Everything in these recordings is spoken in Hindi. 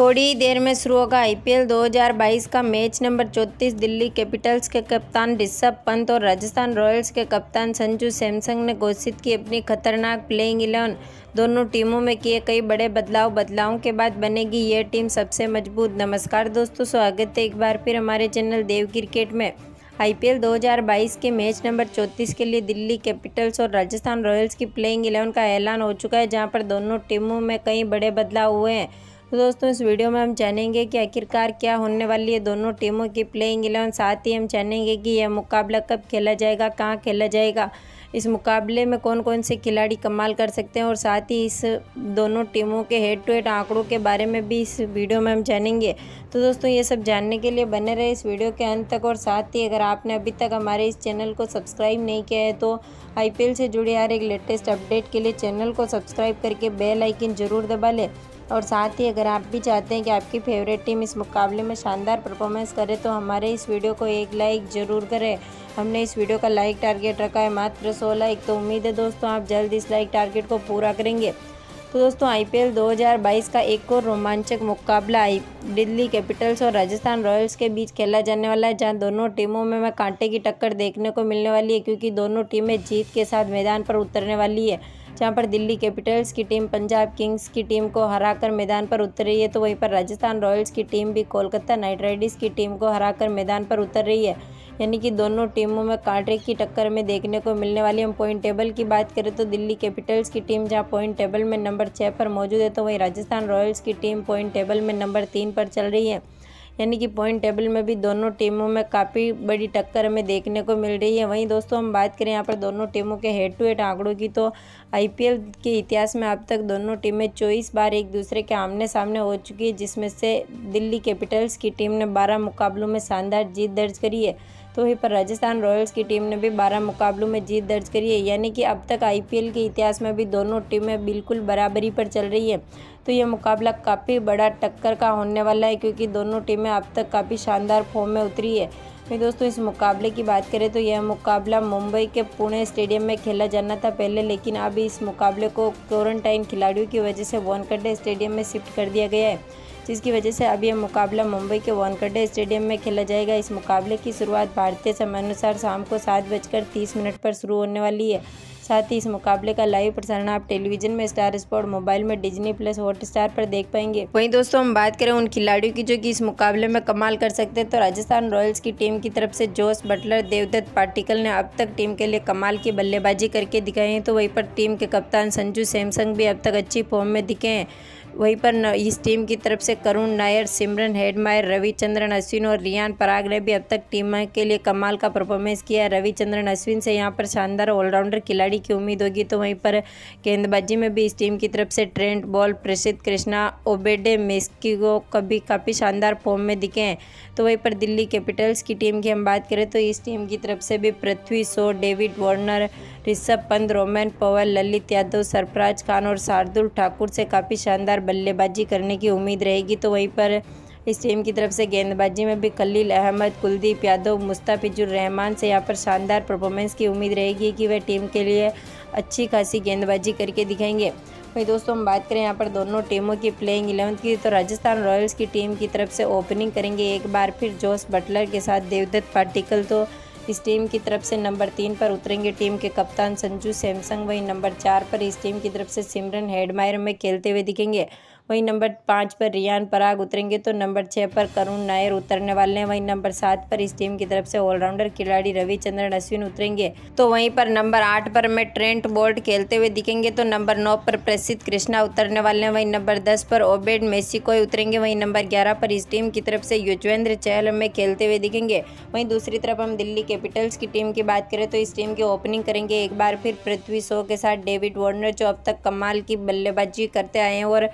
थोड़ी देर में शुरू होगा आईपीएल 2022 का मैच नंबर 34 दिल्ली कैपिटल्स के कप्तान ऋषभ पंत और राजस्थान रॉयल्स के कप्तान संजू सैमसंग ने घोषित की अपनी खतरनाक प्लेइंग इलेवन। दोनों टीमों में किए कई बड़े बदलाव। बदलावों के बाद बनेगी ये टीम सबसे मज़बूत। नमस्कार दोस्तों, स्वागत है एक बार फिर हमारे चैनल देव क्रिकेट में। आईपीएल 2022 के मैच नंबर 34 के लिए दिल्ली कैपिटल्स और राजस्थान रॉयल्स की प्लेइंग इलेवन का ऐलान हो चुका है, जहाँ पर दोनों टीमों में कई बड़े बदलाव हुए हैं। तो दोस्तों, इस वीडियो में हम जानेंगे कि आखिरकार क्या होने वाली है। दोनों टीमों की प्लेइंग इलेवन साथ ही हम जानेंगे कि यह मुकाबला कब खेला जाएगा, कहाँ खेला जाएगा। इस मुकाबले में कौन कौन से खिलाड़ी कमाल कर सकते हैं और साथ ही इस दोनों टीमों के हेड टू हेड आंकड़ों के बारे में भी इस वीडियो में हम जानेंगे। तो दोस्तों, ये सब जानने के लिए बने रहे इस वीडियो के अंत तक और साथ ही अगर आपने अभी तक हमारे इस चैनल को सब्सक्राइब नहीं किया है तो आईपीएल से जुड़े हर एक लेटेस्ट अपडेट के लिए चैनल को सब्सक्राइब करके बेल आइकन ज़रूर दबा लें। और साथ ही अगर आप भी चाहते हैं कि आपकी फेवरेट टीम इस मुकाबले में शानदार परफॉर्मेंस करे तो हमारे इस वीडियो को एक लाइक ज़रूर करें। हमने इस वीडियो का लाइक टारगेट रखा है मात्र सौ लाइक तो उम्मीद है दोस्तों आप जल्द इस लाइक टारगेट को पूरा करेंगे। तो दोस्तों आईपीएल 2022 का एक और रोमांचक मुकाबला, आई दिल्ली कैपिटल्स और राजस्थान रॉयल्स के बीच खेला जाने वाला है, जहाँ दोनों टीमों में मैं कांटे की टक्कर देखने को मिलने वाली है, क्योंकि दोनों टीमें जीत के साथ मैदान पर उतरने वाली है। जहाँ पर दिल्ली कैपिटल्स की टीम, पंजाब किंग्स की टीम को हराकर मैदान पर उतर रही है तो वहीं पर राजस्थान रॉयल्स की टीम भी कोलकाता नाइट राइडर्स की टीम को हराकर मैदान पर उतर रही है। यानी कि दोनों टीमों में कांटे की टक्कर में देखने को मिलने वाली। हम पॉइंट टेबल की बात करें तो दिल्ली कैपिटल्स की टीम जहाँ पॉइंट टेबल में नंबर छः पर मौजूद है तो वहीं राजस्थान रॉयल्स की टीम पॉइंट टेबल में नंबर तीन पर चल रही है। यानी कि पॉइंट टेबल में भी दोनों टीमों में काफ़ी बड़ी टक्कर हमें देखने को मिल रही है। वहीं दोस्तों, हम बात करें यहाँ पर दोनों टीमों के हेड टू हेड आंकड़ों की तो आईपीएल के इतिहास में अब तक दोनों टीमें चौबीस बार एक दूसरे के आमने सामने हो चुकी है, जिसमें से दिल्ली कैपिटल्स की टीम ने बारह मुकाबलों में शानदार जीत दर्ज करी है। तो वहीं पर राजस्थान रॉयल्स की टीम ने भी बारह मुकाबलों में जीत दर्ज करी है, यानी कि अब तक आईपीएल के इतिहास में भी दोनों टीमें बिल्कुल बराबरी पर चल रही है। तो यह मुकाबला काफ़ी बड़ा टक्कर का होने वाला है, क्योंकि दोनों टीमें अब तक काफ़ी शानदार फॉर्म में उतरी है। फिर दोस्तों, इस मुकाबले की बात करें तो यह मुकाबला मुंबई के पुणे स्टेडियम में खेला जाना था पहले, लेकिन अब इस मुकाबले को क्वारंटाइन खिलाड़ियों की वजह से वानखेड़े स्टेडियम में शिफ्ट कर दिया गया है। जिसकी वजह से अब यह मुकाबला मुंबई के वानखेड़े स्टेडियम में खेला जाएगा। इस मुकाबले की शुरुआत भारतीय समयानुसार शाम को सात बजकर तीस मिनट पर शुरू होने वाली है। साथ ही इस मुकाबले का लाइव प्रसारण आप टेलीविज़न में स्टार स्पोर्ट, मोबाइल में डिजनी प्लस हॉट स्टार पर देख पाएँगे। वहीं दोस्तों, हम बात करें उन खिलाड़ियों की जो कि इस मुकाबले में कमाल कर सकते हैं। तो राजस्थान रॉयल्स की टीम की तरफ़ से जोश बटलर, देवदत्त पार्टिकल ने अब तक टीम के लिए कमाल की बल्लेबाजी करके दिखाई है। तो वहीं पर टीम के कप्तान संजू सैमसंग भी अब तक अच्छी फॉर्म में दिखे हैं। वहीं पर इस टीम की तरफ़ से करुण नायर, सिमरन हेडमायर, रविचंद्रन अश्विन और रियान पराग ने भी अब तक टीम के लिए कमाल का परफॉर्मेंस किया है। रविचंद्रन अश्विन से यहाँ पर शानदार ऑलराउंडर खिलाड़ी की उम्मीद होगी तो वहीं पर गेंदबाजी में भी इस टीम की तरफ़ से ट्रेंट बॉल, प्रसिद्ध कृष्णा, ओबेडे मेस्की को कभी काफ़ी शानदार फॉर्म में दिखे हैं। तो वहीं पर दिल्ली कैपिटल्स की टीम की हम बात करें तो इस टीम की तरफ़ से भी Prithvi Shaw, David Warner Rishabh Pant, Rovman Powell, Lalit Yadav, Sarfaraz Khan और शार्दुल ठाकुर से काफ़ी शानदार बल्लेबाजी करने की उम्मीद रहेगी। तो वहीं पर इस टीम की तरफ़ से गेंदबाजी में भी खलील अहमद, कुलदीप यादव, मुस्ताफिजुर रहमान से यहाँ पर शानदार परफॉर्मेंस की उम्मीद रहेगी कि वह टीम के लिए अच्छी खासी गेंदबाजी करके दिखाएँगे वही दोस्तों, हम बात करें यहाँ पर दोनों टीमों की प्लेइंग इलेवंथ की तो राजस्थान रॉयल्स की टीम की तरफ़ से ओपनिंग करेंगे एक बार फिर जोस बटलर के साथ देवदत्त पाटिकल तो इस टीम की तरफ़ से नंबर तीन पर उतरेंगे टीम के कप्तान संजू सैमसंग। वहीं नंबर चार पर इस टीम की तरफ़ से सिमरन हेडमायर में खेलते हुए दिखेंगे। वहीं नंबर पाँच पर रियान पराग उतरेंगे तो नंबर छः पर करुण नायर उतरने वाले हैं। वहीं नंबर सात पर इस टीम की तरफ़ से ऑलराउंडर खिलाड़ी रविचंद्रन अश्विन उतरेंगे। तो वहीं पर नंबर आठ पर में ट्रेंट बोल्ट खेलते हुए दिखेंगे तो नंबर नौ पर प्रसिद्ध कृष्णा उतरने वाले हैं। वहीं नंबर दस पर ओबेड मेसिको उतरेंगे। वहीं नंबर ग्यारह पर इस टीम की तरफ़ से युजवेंद्र चहल में खेलते हुए दिखेंगे। वहीं दूसरी तरफ़ हम दिल्ली कैपिटल्स की टीम की बात करें तो इस टीम की ओपनिंग करेंगे एक बार फिर पृथ्वी शो के साथ। डेविड वार्नर जो अब तक कमाल की बल्लेबाजी करते आए हैं और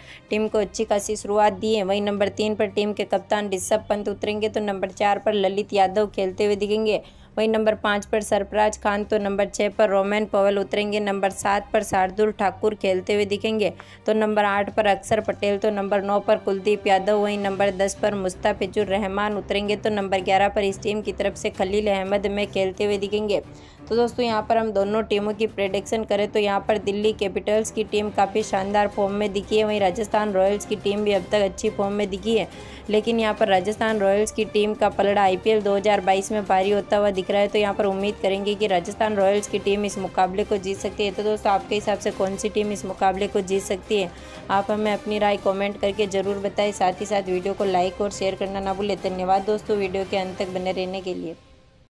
टीम को अच्छी खासी शुरुआत दी है। वहीं नंबर तीन पर टीम के कप्तान ऋषभ पंत उतरेंगे तो नंबर चार पर ललित यादव खेलते हुए दिखेंगे। वहीं नंबर पाँच पर सरफराज खान तो नंबर छः पर रोमैन पवल उतरेंगे। नंबर सात पर शार्दुल ठाकुर खेलते हुए दिखेंगे तो नंबर आठ पर अक्षर पटेल तो नंबर नौ पर कुलदीप यादव। वहीं नंबर दस पर मुस्ताफिजुर रहमान उतरेंगे तो नंबर ग्यारह पर इस टीम की तरफ़ से खलील अहमद में खेलते हुए दिखेंगे। तो दोस्तों, यहाँ पर हम दोनों टीमों की प्रेडिक्शन करें तो यहाँ पर दिल्ली कैपिटल्स की टीम काफ़ी शानदार फॉर्म में दिखी है। वहीं राजस्थान रॉयल्स की टीम भी अब तक अच्छी फॉर्म में दिखी है। लेकिन यहाँ पर राजस्थान रॉयल्स की टीम का पलड़ा आईपीएल 2022 में भारी होता हुआ दिख रहा है। तो यहाँ पर उम्मीद करेंगे कि राजस्थान रॉयल्स की टीम इस मुकाबले को जीत सकती है। तो दोस्तों, आपके हिसाब से कौन सी टीम इस मुकाबले को जीत सकती है? आप हमें अपनी राय कॉमेंट करके ज़रूर बताएँ। साथ ही साथ वीडियो को लाइक और शेयर करना ना भूलें। धन्यवाद दोस्तों, वीडियो के अंत तक बने रहने के लिए।